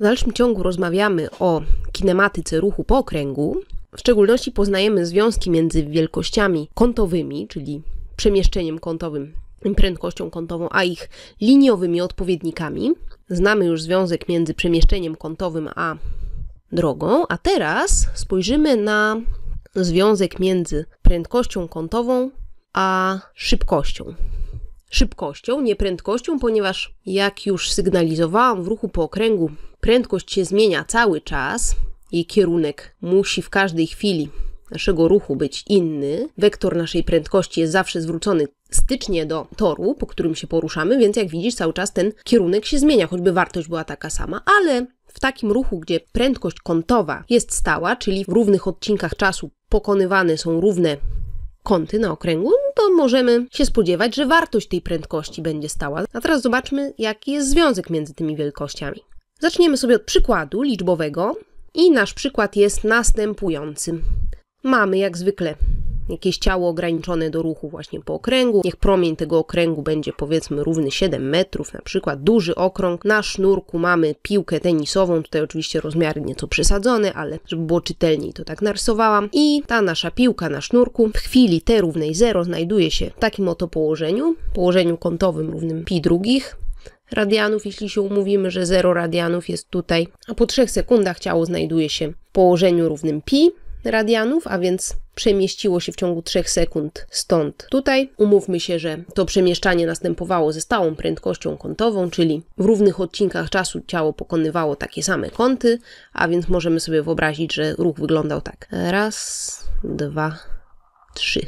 W dalszym ciągu rozmawiamy o kinematyce ruchu po okręgu. W szczególności poznajemy związki między wielkościami kątowymi, czyli przemieszczeniem kątowym prędkością kątową, a ich liniowymi odpowiednikami. Znamy już związek między przemieszczeniem kątowym a drogą, a teraz spojrzymy na związek między prędkością kątową a szybkością. Szybkością, nie prędkością, ponieważ jak już sygnalizowałam w ruchu po okręgu, prędkość się zmienia cały czas, jej kierunek musi w każdej chwili naszego ruchu być inny. Wektor naszej prędkości jest zawsze zwrócony stycznie do toru, po którym się poruszamy, więc jak widzisz, cały czas ten kierunek się zmienia, choćby wartość była taka sama, ale w takim ruchu, gdzie prędkość kątowa jest stała, czyli w równych odcinkach czasu pokonywane są równe kąty na okręgu, możemy się spodziewać, że wartość tej prędkości będzie stała. A teraz zobaczmy, jaki jest związek między tymi wielkościami. Zaczniemy sobie od przykładu liczbowego i nasz przykład jest następujący. Mamy jak zwykle jakieś ciało ograniczone do ruchu właśnie po okręgu. Niech promień tego okręgu będzie powiedzmy równy 7 metrów, na przykład duży okrąg. Na sznurku mamy piłkę tenisową, tutaj oczywiście rozmiary nieco przesadzone, ale żeby było czytelniej to tak narysowałam. I ta nasza piłka na sznurku w chwili t równej 0 znajduje się w takim oto położeniu, położeniu kątowym równym pi drugich radianów, jeśli się umówimy, że 0 radianów jest tutaj, a po 3 sekundach ciało znajduje się w położeniu równym pi radianów, a więc przemieściło się w ciągu 3 sekund stąd tutaj. Umówmy się, że to przemieszczanie następowało ze stałą prędkością kątową, czyli w równych odcinkach czasu ciało pokonywało takie same kąty, a więc możemy sobie wyobrazić, że ruch wyglądał tak. Raz, dwa, trzy.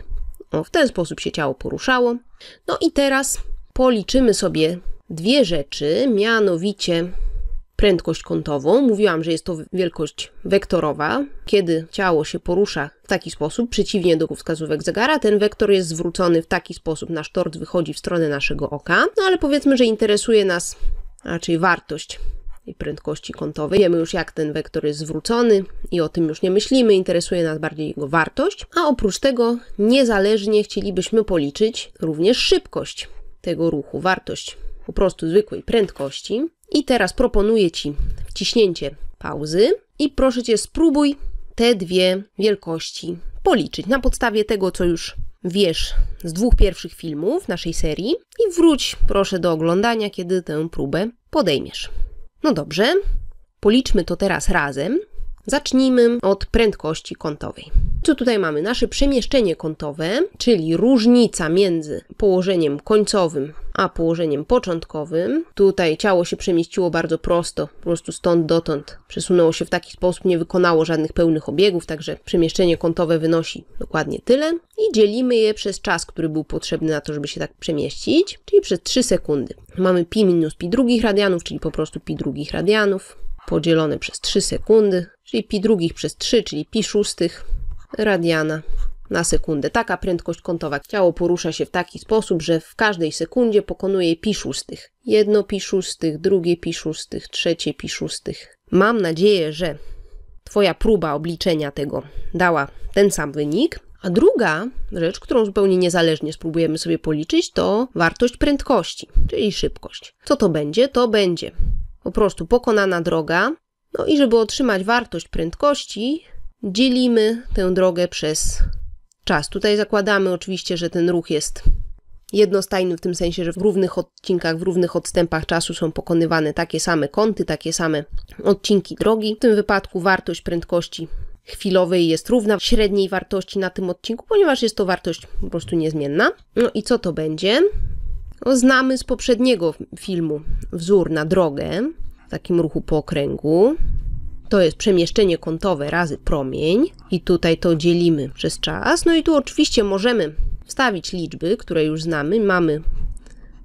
O, w ten sposób się ciało poruszało. No i teraz policzymy sobie dwie rzeczy, mianowicie prędkość kątową. Mówiłam, że jest to wielkość wektorowa. Kiedy ciało się porusza w taki sposób, przeciwnie do wskazówek zegara, ten wektor jest zwrócony w taki sposób, nasz tort wychodzi w stronę naszego oka. No ale powiedzmy, że interesuje nas raczej wartość tej prędkości kątowej. Wiemy już, jak ten wektor jest zwrócony i o tym już nie myślimy, interesuje nas bardziej jego wartość. A oprócz tego, niezależnie chcielibyśmy policzyć również szybkość tego ruchu, wartość po prostu zwykłej prędkości. I teraz proponuję Ci wciśnięcie pauzy i proszę Cię spróbuj te dwie wielkości policzyć na podstawie tego, co już wiesz z dwóch pierwszych filmów naszej serii i wróć proszę do oglądania, kiedy tę próbę podejmiesz. No dobrze, policzmy to teraz razem. Zacznijmy od prędkości kątowej. Co tutaj mamy? Nasze przemieszczenie kątowe, czyli różnica między położeniem końcowym a położeniem początkowym. Tutaj ciało się przemieściło bardzo prosto, po prostu stąd dotąd. Przesunęło się w taki sposób, nie wykonało żadnych pełnych obiegów, także przemieszczenie kątowe wynosi dokładnie tyle. I dzielimy je przez czas, który był potrzebny na to, żeby się tak przemieścić, czyli przez 3 sekundy. Mamy pi minus pi drugich radianów, czyli po prostu pi drugich radianów, podzielone przez 3 sekundy, czyli pi drugich przez 3, czyli pi szóstych radiana na sekundę. Taka prędkość kątowa. Ciało porusza się w taki sposób, że w każdej sekundzie pokonuje pi szóstych. Jedno pi szóstych, drugie pi szóstych, trzecie pi szóstych. Mam nadzieję, że Twoja próba obliczenia tego dała ten sam wynik. A druga rzecz, którą zupełnie niezależnie spróbujemy sobie policzyć, to wartość prędkości, czyli szybkość. Co to będzie? To będzie po prostu pokonana droga. No i żeby otrzymać wartość prędkości, dzielimy tę drogę przez czas. Tutaj zakładamy oczywiście, że ten ruch jest jednostajny w tym sensie, że w równych odcinkach, w równych odstępach czasu są pokonywane takie same kąty, takie same odcinki drogi. W tym wypadku wartość prędkości chwilowej jest równa średniej wartości na tym odcinku, ponieważ jest to wartość po prostu niezmienna. No i co to będzie? No, znamy z poprzedniego filmu wzór na drogę w takim ruchu po okręgu. To jest przemieszczenie kątowe razy promień i tutaj to dzielimy przez czas. No i tu oczywiście możemy wstawić liczby, które już znamy. Mamy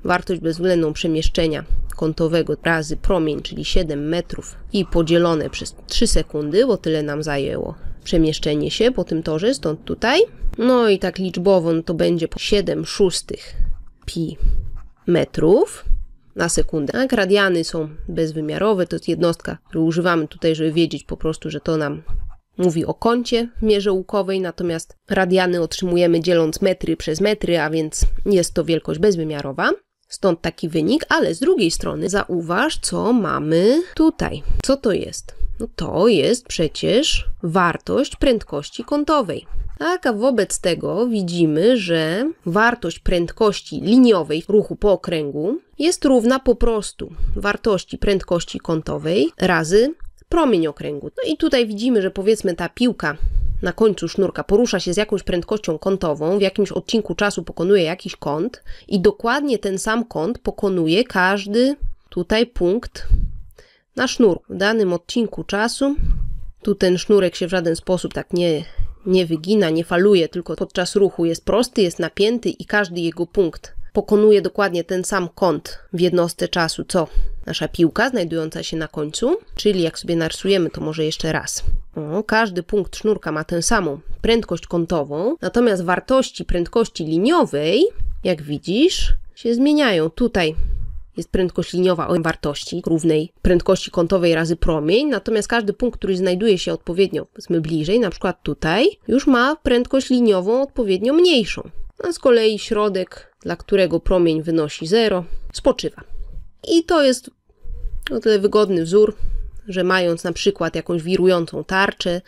wartość bezwzględną przemieszczenia kątowego razy promień, czyli 7 metrów i podzielone przez 3 sekundy, bo tyle nam zajęło przemieszczenie się po tym torze, stąd tutaj. No i tak liczbowo no to będzie 7 szóstych pi metrów na sekundę. Tak, radiany są bezwymiarowe, to jest jednostka, którą używamy tutaj, żeby wiedzieć po prostu, że to nam mówi o kącie mierze łukowej, natomiast radiany otrzymujemy dzieląc metry przez metry, a więc jest to wielkość bezwymiarowa. Stąd taki wynik, ale z drugiej strony zauważ, co mamy tutaj. Co to jest? No to jest przecież wartość prędkości kątowej. Tak, a wobec tego widzimy, że wartość prędkości liniowej ruchu po okręgu jest równa po prostu wartości prędkości kątowej razy promień okręgu. No i tutaj widzimy, że powiedzmy ta piłka na końcu sznurka porusza się z jakąś prędkością kątową, w jakimś odcinku czasu pokonuje jakiś kąt i dokładnie ten sam kąt pokonuje każdy tutaj punkt na sznurku. W danym odcinku czasu tu ten sznurek się w żaden sposób tak nie, nie wygina, nie faluje, tylko podczas ruchu jest prosty, jest napięty i każdy jego punkt pokonuje dokładnie ten sam kąt w jednostce czasu, co nasza piłka znajdująca się na końcu. Czyli jak sobie narysujemy, to może jeszcze raz. O, każdy punkt sznurka ma tę samą prędkość kątową, natomiast wartości prędkości liniowej, jak widzisz, się zmieniają. Tutaj jest prędkość liniowa o wartości równej prędkości kątowej razy promień, natomiast każdy punkt, który znajduje się odpowiednio, powiedzmy bliżej, na przykład tutaj, już ma prędkość liniową odpowiednio mniejszą. A z kolei środek, dla którego promień wynosi 0, spoczywa. I to jest o tyle wygodny wzór, że mając na przykład jakąś wirującą tarczę,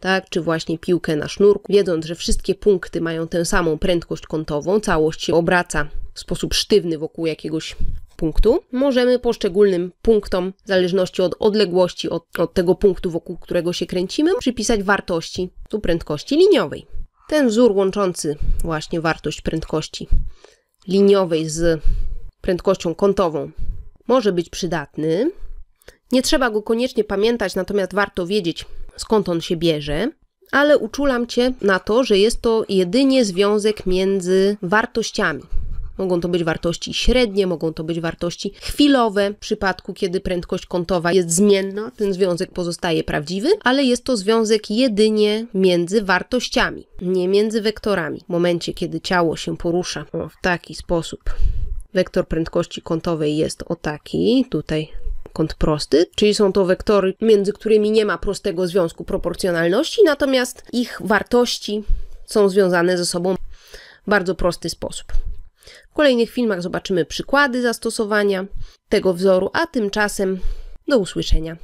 tak, czy właśnie piłkę na sznurku, wiedząc, że wszystkie punkty mają tę samą prędkość kątową, całość się obraca w sposób sztywny wokół jakiegoś punktu, możemy poszczególnym punktom, w zależności od odległości od, od tego punktu, wokół którego się kręcimy, przypisać wartości tu prędkości liniowej. Ten wzór łączący właśnie wartość prędkości liniowej z prędkością kątową może być przydatny. Nie trzeba go koniecznie pamiętać, natomiast warto wiedzieć, skąd on się bierze. Ale uczulam Cię na to, że jest to jedynie związek między wartościami. Mogą to być wartości średnie, mogą to być wartości chwilowe. W przypadku, kiedy prędkość kątowa jest zmienna, ten związek pozostaje prawdziwy, ale jest to związek jedynie między wartościami, nie między wektorami. W momencie, kiedy ciało się porusza w taki sposób, wektor prędkości kątowej jest o taki, tutaj kąt prosty, czyli są to wektory, między którymi nie ma prostego związku proporcjonalności, natomiast ich wartości są związane ze sobą w bardzo prosty sposób. W kolejnych filmach zobaczymy przykłady zastosowania tego wzoru, a tymczasem do usłyszenia.